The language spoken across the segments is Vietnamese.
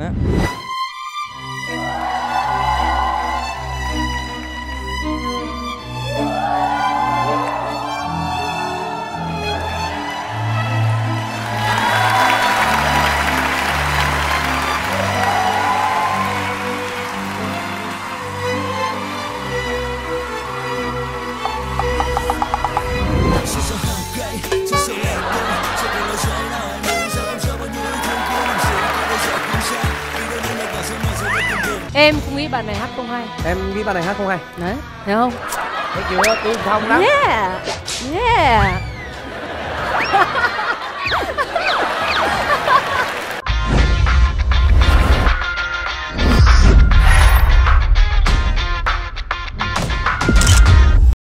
đó Nghĩ bạn này hát không hay em nghĩ bạn này hát không hay Đấy, thấy không? thấy chưa? Tôi không lắm. Yeah Yeah.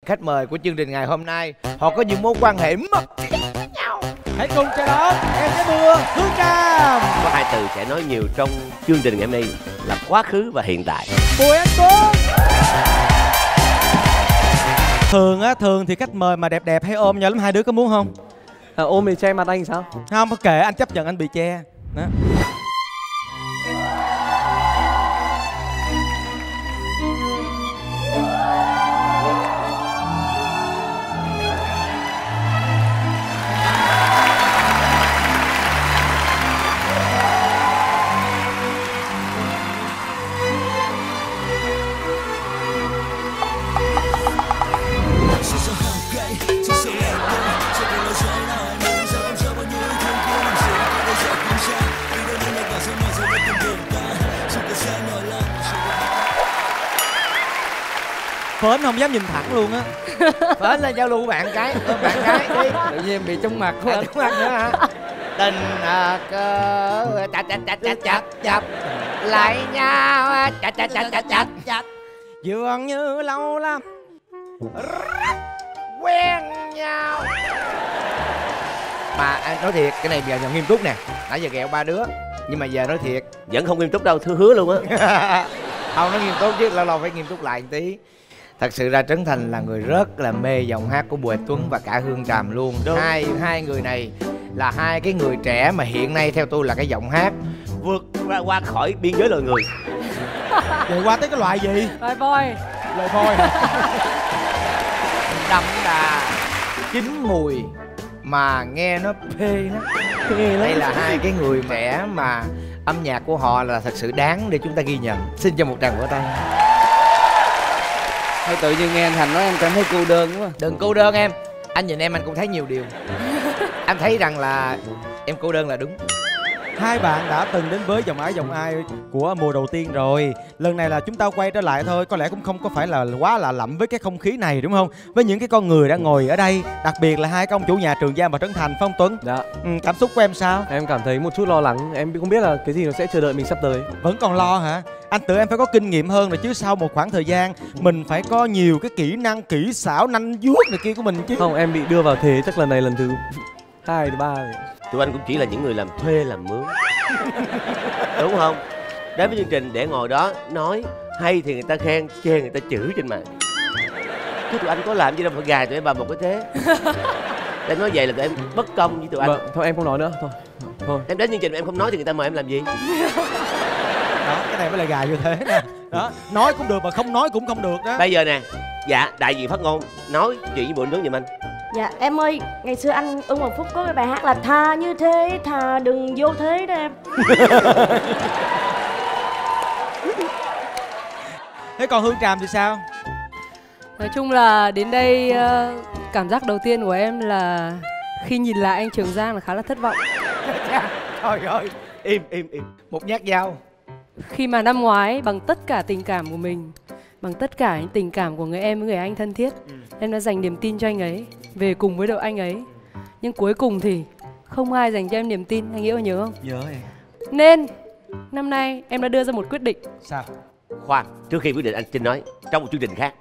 Khách mời của chương trình ngày hôm nay họ có những mối quan hệ mất hãy cùng chào đón em gái mưa hương tràm. Có hai từ sẽ nói nhiều trong chương trình ngày hôm nay là quá khứ và hiện tại. Bùi anh tuấn thường á thường thì khách mời mà đẹp đẹp hay ôm nhau lắm hai đứa có muốn không? À, ôm thì che mặt anh sao? Không có kệ anh chấp nhận anh bị che. Đó phến không dám nhìn thẳng luôn á. Phến lên giao lưu của bạn cái ôm bạn cái đi. Tự nhiên bị trong mặt à, đúng rồi nữa hả? Tình à, cơ chặt chặt chặt chặt chặt chặt lại nhau chặt chặt chặt chặt chặt chặt dường như lâu lắm rất quen nhau. Mà anh nói thiệt cái này giờ nhận nghiêm túc nè. Nãy giờ ghẹo ba đứa nhưng mà giờ nói thiệt. Vẫn không nghiêm túc đâu thưa hứa luôn á. Không nói nghiêm túc chứ lâu lâu phải nghiêm túc lại một tí thật sự ra trấn thành là người rất là mê giọng hát của bùi tuấn và cả hương tràm luôn. Đúng. hai hai người này là hai cái người trẻ mà hiện nay theo tôi là cái giọng hát. Vượt ra qua khỏi biên giới loài người. Vậy qua tới cái loại gì? Bye boy loại voi đậm đà. Chín mùi mà nghe nó phê lắm. Đây là hai cái người trẻ mà âm nhạc của họ là thật sự đáng để chúng ta ghi nhận. Xin cho một tràng vỗ tay hay tự nhiên nghe anh thành nói em cảm thấy cô đơn quá. Đừng cô đơn em. Anh nhìn em anh cũng thấy nhiều điều. Anh thấy rằng là em cô đơn là đúng hai bạn đã từng đến với dòng ái dòng ai của mùa đầu tiên rồi. Lần này là chúng ta quay trở lại thôi có lẽ cũng không có phải là quá lạ lẫm với cái không khí này đúng không? Với những cái con người đang ngồi ở đây đặc biệt là hai công chủ nhà trường giang và trấn thành phong tuấn. Dạ. Ừ, cảm xúc của em sao? Em cảm thấy một chút lo lắng. Em không biết là cái gì nó sẽ chờ đợi mình sắp tới. Vẫn còn lo hả? Anh tưởng em phải có kinh nghiệm hơn rồi chứ sau một khoảng thời gian mình phải có nhiều cái kỹ năng kỹ xảo nanh vuốt này kia của mình chứ. Không em bị đưa vào thế chắc lần này lần thứ hai thứ ba rồi tụi anh cũng chỉ là những người làm thuê làm mướn. Đúng không? Đến với chương trình để ngồi đó nói hay thì người ta khen chê người ta chửi trên mạng. Chứ tụi anh có làm gì đâu phải gài tụi em vào một cái thế. Em nói vậy là tụi em bất công với tụi anh. Vâng thôi em không nói nữa thôi. Thôi. Em đến chương trình mà em không nói thì người ta mời em làm gì? Đó cái này mới là gà như thế nè. Đó nói cũng được mà không nói cũng không được đó. Bây giờ nè dạ đại diện phát ngôn nói chuyện với bộ nướng giùm anh Dạ em ơi, ngày xưa anh Ưng Hoàng Phúc có cái bài hát là Tha như thế, thà đừng vô thế đó em. Thế còn hương tràm thì sao? Nói chung là đến đây ờ, cảm giác đầu tiên của em là khi nhìn lại anh Trường Giang là khá là thất vọng. trời ơi im im im. Một nhát dao. Khi mà năm ngoái bằng tất cả tình cảm của mình, bằng tất cả những tình cảm của người em với người anh thân thiết, em đã dành niềm tin cho anh ấy, về cùng với đội anh ấy. Nhưng cuối cùng thì không ai dành cho em niềm tin, anh có nhớ không? nhớ em. Nên năm nay em đã đưa ra một quyết định. sao? Khoan trước khi quyết định anh xin nói trong một chương trình khác.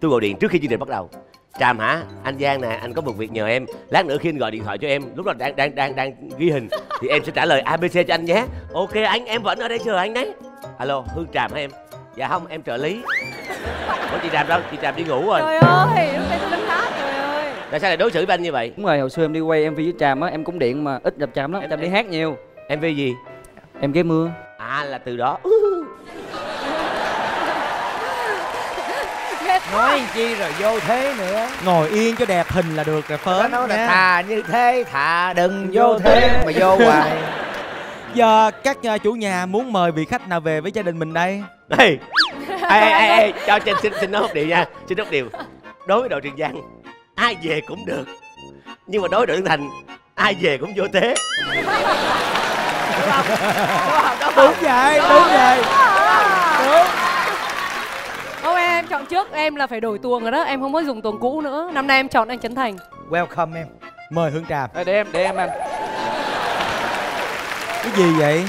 Tôi gọi điện trước khi chương trình bắt đầu. Tràm hả? Anh giang nè anh có một việc nhờ em. Lát nữa khi anh gọi điện thoại cho em lúc đó đang đang đang đang ghi hình thì em sẽ trả lời abc cho anh nhé. Ok anh em vẫn ở đây chờ anh đấy. Alo hương tràm hả em? Dạ không em trợ lý có chị tràm đâu? Chị tràm đi ngủ rồi. Trời ơi, lúc đấy tôi đang hát, trời ơi. tại sao lại đối xử với anh như vậy? Đúng rồi, hồi xưa em đi quay MV với Tràm á, em cũng điện mà ít gặp Tràm lắm, Tràm đi hát nhiều. mv gì? Em ghé mưa. À là từ đó. Nói chi rồi vô thế nữa. Ngồi yên cho đẹp hình là được rồi nó phớn nói là thà như thế thà đừng vô thế mà vô hoài. Giờ các uh, chủ nhà muốn mời vị khách nào về với gia đình mình đây? Ê, ê, ê, ê, cho xin, xin, xin nói một điều nha. Xin nói một điều. Đối với đội Trường Giang Ai về cũng được. Nhưng mà đối với đội Tân Thành Ai về cũng vô thế. Đúng không? Đúng không? Vậy đúng vậy. Đúng Không em, em chọn trước Em là phải đổi tuồng rồi đó. Em không có dùng tuồng cũ nữa. Năm nay em chọn anh Trấn Thành. Welcome em. Mời hương tràm Ê, để em để em ăn cái gì vậy?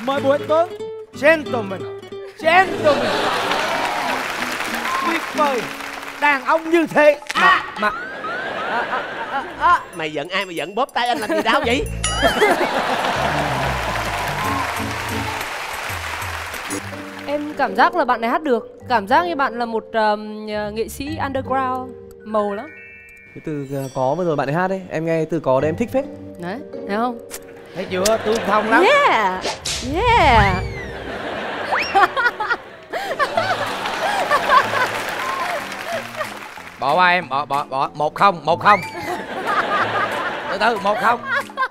Mời bùi anh tuấn. Gentleman gentleman tuyệt vời. Đàn ông như thế. Mà mà. Mày giận ai mà giận bóp tay anh làm gì đau vậy? Em cảm giác là bạn này hát được. Cảm giác như bạn là một um, nghệ sĩ underground. Màu lắm. Cái từ ờ, có vừa rồi bạn ấy hát đấy. Em nghe từ có đấy em thích phết. Đấy, thấy không? thấy chưa? Tương thông lắm. Yeah. Yeah bỏ qua em bỏ bỏ bỏ. Một không một không. Từ từ một không.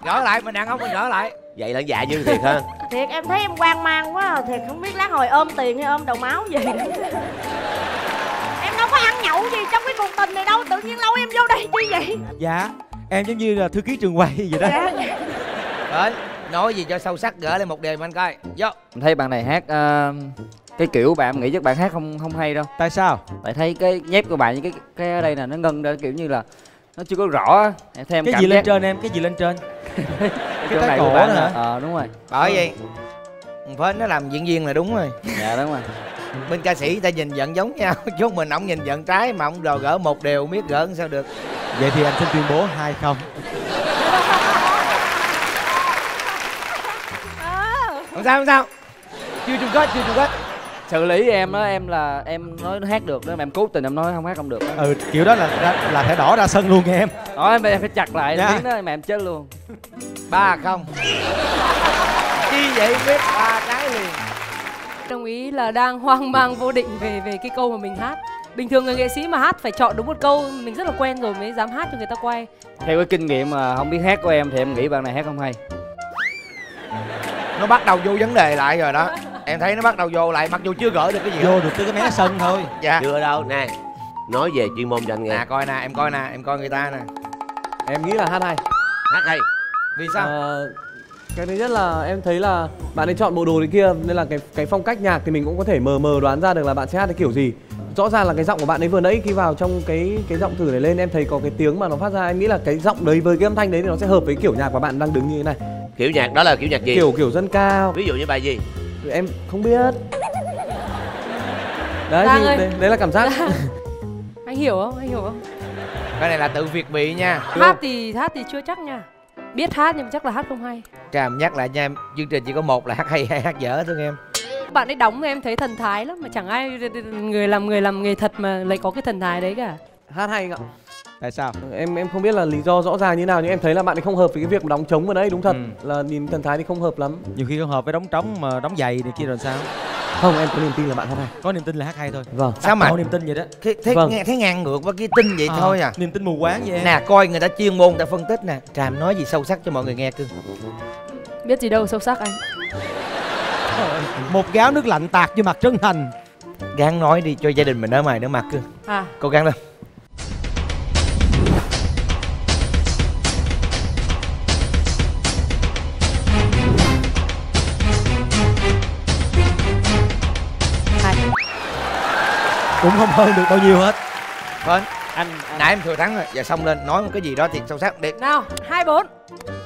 Gỡ lại mình đàn ông mình gỡ lại. Vậy là dạ như thiệt ha. Thiệt em thấy em quan mang quá à. thiệt không biết lát hồi ôm tiền hay ôm đầu máu gì. Em đâu có ăn nhậu gì trong cái cuộc tình này đâu. Tự nhiên lâu em vô đây chi vậy? Dạ em giống như là thư ký trường quay vậy đó. Dạ. Đấy, nói gì cho sâu sắc gỡ lên một đề mà anh coi. Vô. Em thấy bạn này hát ờ, cái kiểu bạn em nghĩ chắc bạn hát không không hay đâu. Tại sao? Tại thấy cái nhép của bạn với cái cái ở đây nè nó ngân ra kiểu như là nó chưa có rõ thêm cái gì lên trên em? Cái gì lên trên? Cái cái này cổ của bạn hả? ờ đúng rồi. Bởi vậy phết nó làm diễn viên là đúng rồi. Dạ đúng rồi. Bên ca sĩ ta nhìn giận giống nhau chứ mình ông nhìn giận trái mà ông đồ gỡ một đều không biết gỡ làm sao được. Vậy thì anh xin tuyên bố hai không. Không sao không sao. Chưa chung kết chưa chung kết xử lý em đó em là em nói nó hát được đó mà em cố tình em nói không hát không được đó, ừ kiểu đó là là, là phải đỏ ra sân luôn nha em. Đó em, em phải chặt lại Dạ. tiếng đó mà em chết luôn. Ba không. Chi vậy biết ba cái liền. Đồng ý là đang hoang mang vô định về về cái câu mà mình hát. Bình thường người nghệ sĩ mà hát phải chọn đúng một câu Mình rất là quen rồi mới dám hát cho người ta quay. Theo cái kinh nghiệm mà không biết hát của em thì em nghĩ bạn này hát không hay. Nó bắt đầu vô vấn đề lại rồi đó em thấy nó bắt đầu vô lại mặc dù chưa gỡ được cái gì hết. vô được tới cái mé sân thôi. Dạ. Chưa đâu nè. Nói về chuyên môn cho anh nghe. Nè coi nè em coi nè em coi người ta nè. Em nghĩ là hát hay. Hát hay. Vì sao? Ờ, cái thứ nhất là em thấy là bạn ấy chọn bộ đồ đấy kia nên là cái cái phong cách nhạc thì mình cũng có thể mờ mờ đoán ra được là bạn sẽ hát cái kiểu gì. Rõ ràng là cái giọng của bạn ấy vừa nãy khi vào trong cái cái giọng thử này lên em thấy có cái tiếng mà nó phát ra em nghĩ là cái giọng đấy với cái âm thanh đấy thì nó sẽ hợp với kiểu nhạc mà bạn đang đứng như thế này. Kiểu nhạc đó là kiểu nhạc gì? Kiểu kiểu dân ca. Ví dụ như bài gì em không biết. Đấy Giang thì ơi. đấy, đấy là cảm giác. Anh hiểu không? Anh hiểu không? cái này là tự việt vị nha. Hát thì hát thì chưa chắc nha. Biết hát nhưng chắc là hát không hay. Tràm nhắc lại nha em chương trình chỉ có một là hát hay hay hát dở thôi em. Bạn ấy đóng em thấy thần thái lắm Mà chẳng ai người làm người làm nghề thật mà lại có cái thần thái đấy cả. Hát hay ạ tại sao? Em em không biết là lý do rõ ràng như nào nhưng em thấy là bạn ấy không hợp với cái việc mà đóng trống vào đấy đúng thật. Ừ. là nhìn thần thái thì không hợp lắm. Nhiều khi không hợp với đóng trống mà đóng giày này kia rồi sao? Không em có niềm tin là bạn hát hay. Có niềm tin là hát hay thôi. Vâng. Sao mà? Có niềm tin vậy đó. Thế, thế Vâng. nghe thấy ngang ngược với cái tin vậy thôi à. niềm tin mù quáng vậy em. Nè coi người ta chuyên môn người ta phân tích nè. Tràm nói gì sâu sắc cho mọi người nghe cưng. Biết gì đâu sâu sắc anh. Một gáo nước lạnh tạt vô mặt trân thành. Gắng nói đi cho gia đình mình đỡ mày đỡ mặt cưng. À. Cố gắng lên cũng không hơn được bao nhiêu hết. Thôi, anh, nãy em thừa thắng rồi. Giờ xong lên nói một cái gì đó thiệt sâu sắc. Để Nào hai bốn.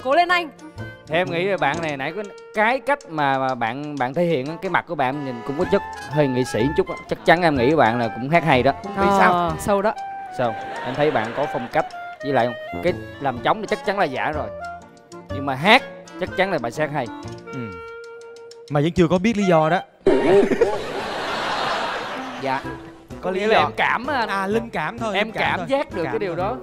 Cố lên anh. Theo em nghĩ là bạn này nãy có cái cách mà, mà bạn bạn thể hiện cái mặt của bạn nhìn cũng có chất hơi nghệ sĩ một chút á. chắc chắn em nghĩ bạn là cũng hát hay đó. Vì sao? Ờ, Sâu đó. Sao? Em thấy bạn có phong cách với lại cái làm trống thì chắc chắn là giả rồi. Nhưng mà hát chắc chắn là bạn sẽ hát hay. Ừ. mà vẫn chưa có biết lý do đó. Dạ có lý nghĩa là em cảm anh. À linh cảm thôi em cảm giác được cái điều đó